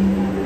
Amen.